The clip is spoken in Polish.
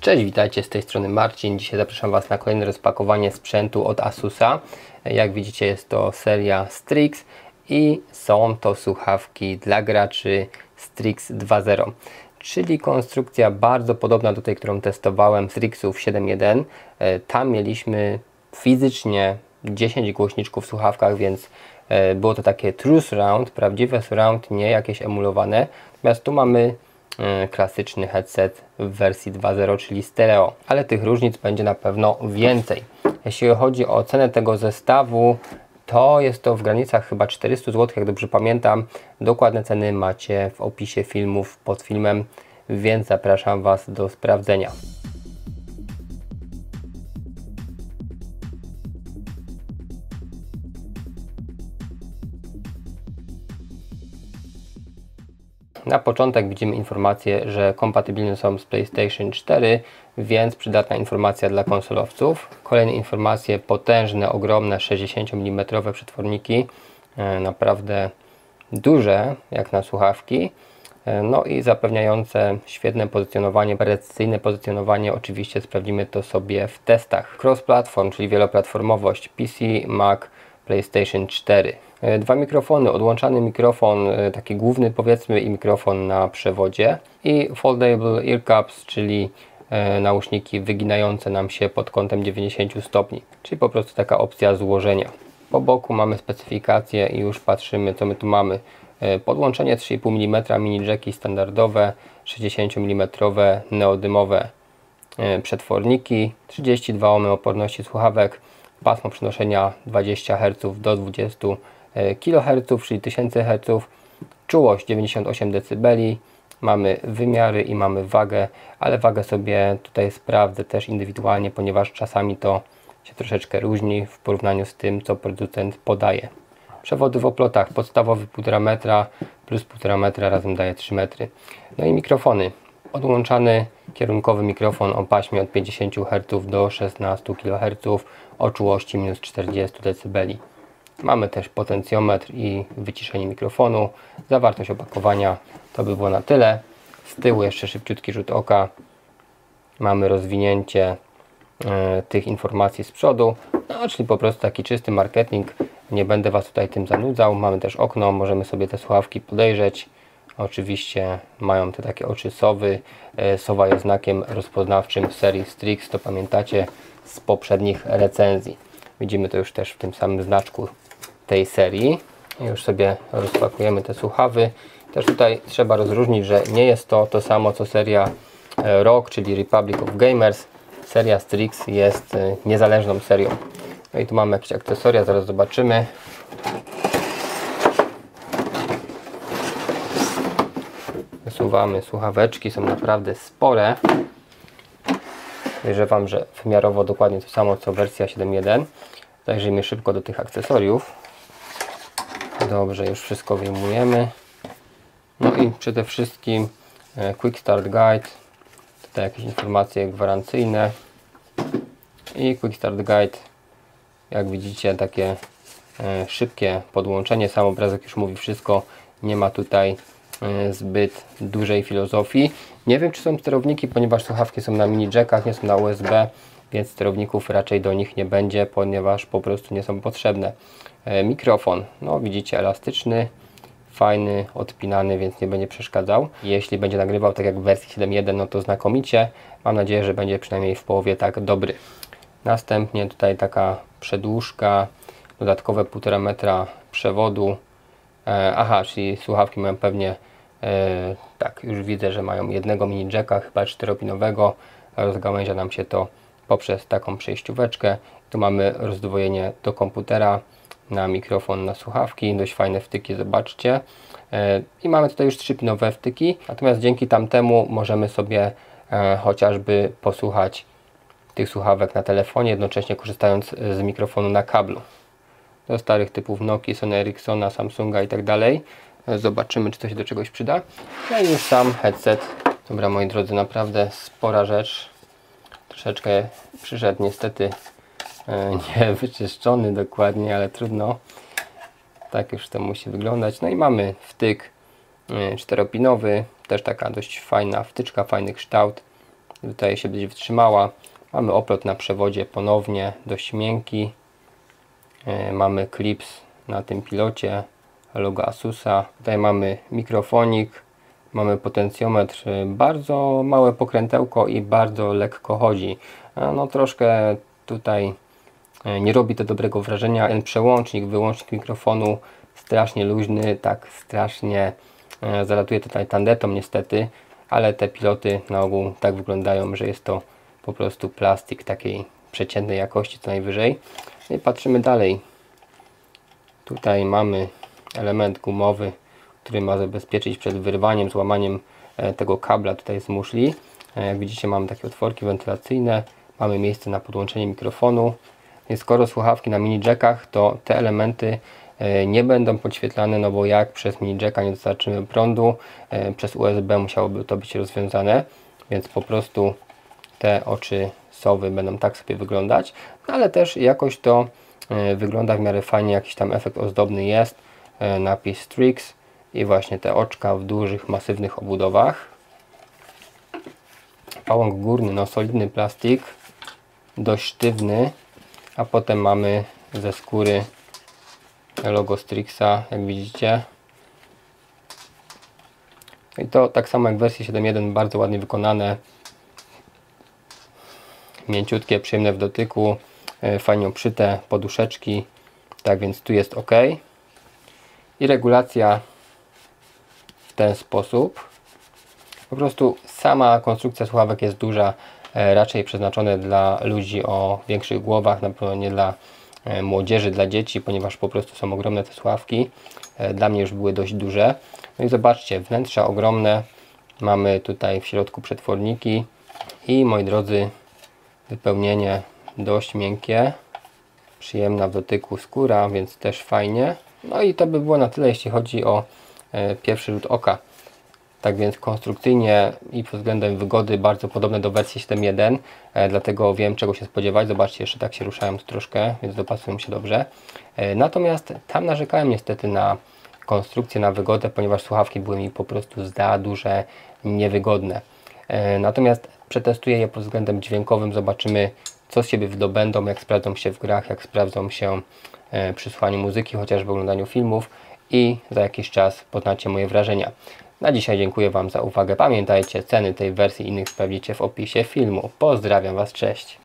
Cześć, witajcie z tej strony Marcin. Dzisiaj zapraszam Was na kolejne rozpakowanie sprzętu od Asusa. Jak widzicie jest to seria Strix i są to słuchawki dla graczy Strix 2.0 czyli konstrukcja bardzo podobna do tej, którą testowałem Strixów 7.1. E, tam mieliśmy fizycznie 10 głośniczków w słuchawkach, więc e, było to takie true surround, prawdziwe surround, nie jakieś emulowane. Natomiast tu mamy klasyczny headset w wersji 2.0, czyli stereo, ale tych różnic będzie na pewno więcej. Jeśli chodzi o cenę tego zestawu, to jest to w granicach chyba 400 zł, jak dobrze pamiętam. Dokładne ceny macie w opisie filmów pod filmem, więc zapraszam Was do sprawdzenia. Na początek widzimy informację, że kompatybilne są z PlayStation 4, więc przydatna informacja dla konsolowców. Kolejne informacje, potężne, ogromne 60 mm przetworniki, e, naprawdę duże jak na słuchawki. E, no i zapewniające świetne pozycjonowanie, precyzyjne pozycjonowanie, oczywiście sprawdzimy to sobie w testach. Cross-platform, czyli wieloplatformowość PC, Mac, PlayStation 4. E, dwa mikrofony, odłączany mikrofon, e, taki główny powiedzmy i mikrofon na przewodzie i foldable ear cups, czyli e, nauszniki wyginające nam się pod kątem 90 stopni, czyli po prostu taka opcja złożenia. Po boku mamy specyfikację i już patrzymy co my tu mamy. Podłączenie 3,5 mm mini jacki standardowe, 60 mm neodymowe przetworniki, 32 ohmy oporności słuchawek, pasmo przenoszenia 20 Hz do 20 kHz, czyli 1000 Hz, czułość 98 dB, mamy wymiary i mamy wagę, ale wagę sobie tutaj sprawdzę też indywidualnie, ponieważ czasami to się troszeczkę różni w porównaniu z tym, co producent podaje. Przewody w oplotach, podstawowy 1,5 metra plus 1,5 metra razem daje 3 metry. No i mikrofony. Odłączany kierunkowy mikrofon o paśmie od 50 Hz do 16 kHz o czułości minus 40 dB. Mamy też potencjometr i wyciszenie mikrofonu. Zawartość opakowania to by było na tyle. Z tyłu jeszcze szybciutki rzut oka. Mamy rozwinięcie e, tych informacji z przodu, no, czyli po prostu taki czysty marketing. Nie będę Was tutaj tym zanudzał. Mamy też okno, możemy sobie te słuchawki podejrzeć. Oczywiście mają te takie oczy sowy. E, sowa jest znakiem rozpoznawczym w serii Strix, to pamiętacie z poprzednich recenzji. Widzimy to już też w tym samym znaczku tej serii. Już sobie rozpakujemy te słuchawy. Też tutaj trzeba rozróżnić, że nie jest to to samo co seria e, Rock, czyli Republic of Gamers. Seria Strix jest e, niezależną serią. No i tu mamy jakieś akcesoria, zaraz zobaczymy. Wysuwamy słuchaweczki, są naprawdę spore. Wam, że wymiarowo dokładnie to samo co wersja 7.1. Zajrzyjmy szybko do tych akcesoriów. Dobrze, już wszystko wyjmujemy. No i przede wszystkim e, Quick Start Guide. Tutaj jakieś informacje gwarancyjne. I Quick Start Guide. Jak widzicie, takie e, szybkie podłączenie. Sam obrazek już mówi wszystko. Nie ma tutaj e, zbyt dużej filozofii. Nie wiem, czy są sterowniki, ponieważ słuchawki są na mini jackach, nie są na USB, więc sterowników raczej do nich nie będzie, ponieważ po prostu nie są potrzebne. E, mikrofon, no widzicie, elastyczny, fajny, odpinany, więc nie będzie przeszkadzał. Jeśli będzie nagrywał tak jak w wersji 7.1, no to znakomicie. Mam nadzieję, że będzie przynajmniej w połowie tak dobry. Następnie tutaj taka przedłużka, dodatkowe 1,5 metra przewodu. E, aha, czyli słuchawki mają pewnie, tak, już widzę, że mają jednego mini jacka, chyba czteropinowego. Rozgałęzia nam się to poprzez taką przejścióweczkę. Tu mamy rozdwojenie do komputera na mikrofon, na słuchawki, dość fajne wtyki, zobaczcie. E, I mamy tutaj już trzypinowe wtyki, natomiast dzięki tamtemu możemy sobie e, chociażby posłuchać tych słuchawek na telefonie, jednocześnie korzystając z mikrofonu na kablu. Do starych typów Nokia, Sony Ericssona, Samsunga i tak dalej. Zobaczymy, czy to się do czegoś przyda. No i już sam headset. Dobra, moi drodzy, naprawdę spora rzecz. Troszeczkę przyszedł niestety E, nie wyczyszczony dokładnie, ale trudno. Tak już to musi wyglądać. No i mamy wtyk e, czteropinowy, też taka dość fajna wtyczka, fajny kształt. Tutaj się będzie wytrzymała. Mamy oplot na przewodzie ponownie, dość miękki. E, mamy clips na tym pilocie, logo Asusa. Tutaj mamy mikrofonik, mamy potencjometr, e, bardzo małe pokrętełko i bardzo lekko chodzi. No troszkę tutaj nie robi to dobrego wrażenia. Ten przełącznik, wyłącznik mikrofonu strasznie luźny, tak strasznie zalatuje tutaj tandetą niestety, ale te piloty na ogół tak wyglądają, że jest to po prostu plastik takiej przeciętnej jakości co najwyżej. No I patrzymy dalej. Tutaj mamy element gumowy, który ma zabezpieczyć przed wyrwaniem, złamaniem e, tego kabla tutaj z muszli. E, jak widzicie mamy takie otworki wentylacyjne, mamy miejsce na podłączenie mikrofonu. Skoro słuchawki na mini jackach, to te elementy e, nie będą podświetlane, no bo jak przez mini jacka nie dostarczymy prądu, przez USB musiałoby to być rozwiązane, więc po prostu te oczy sowy będą tak sobie wyglądać, no ale też jakoś to wygląda w miarę fajnie, jakiś tam efekt ozdobny jest, napis Strix i właśnie te oczka w dużych, masywnych obudowach. Pałąk górny, no solidny plastik, dość sztywny, a potem mamy ze skóry logo Strixa, jak widzicie. I to tak samo jak w wersji 7.1 bardzo ładnie wykonane mięciutkie, przyjemne w dotyku, e, fajnie oprzyte poduszeczki, tak więc tu jest ok. I regulacja w ten sposób. Po prostu sama konstrukcja słuchawek jest duża, e, raczej przeznaczone dla ludzi o większych głowach, na pewno nie dla e, młodzieży, dla dzieci, ponieważ po prostu są ogromne te słuchawki. Dla mnie już były dość duże. No i zobaczcie, wnętrza ogromne. Mamy tutaj w środku przetworniki i moi drodzy, Wypełnienie dość miękkie, przyjemna w dotyku skóra, więc też fajnie. No i to by było na tyle, jeśli chodzi o e, pierwszy rzut oka. Tak więc konstrukcyjnie i pod względem wygody bardzo podobne do wersji 7.1, e, dlatego wiem czego się spodziewać. Zobaczcie, jeszcze tak się ruszałem troszkę, więc dopasują się dobrze. E, natomiast tam narzekałem niestety na konstrukcję, na wygodę, ponieważ słuchawki były mi po prostu za duże, niewygodne. Natomiast przetestuję je pod względem dźwiękowym, zobaczymy co z siebie wydobędą, jak sprawdzą się w grach, jak sprawdzą się przy słuchaniu muzyki, chociażby oglądaniu filmów i za jakiś czas poznacie moje wrażenia. Na dzisiaj dziękuję Wam za uwagę. Pamiętajcie, ceny tej wersji innych sprawdzicie w opisie filmu. Pozdrawiam Was, cześć!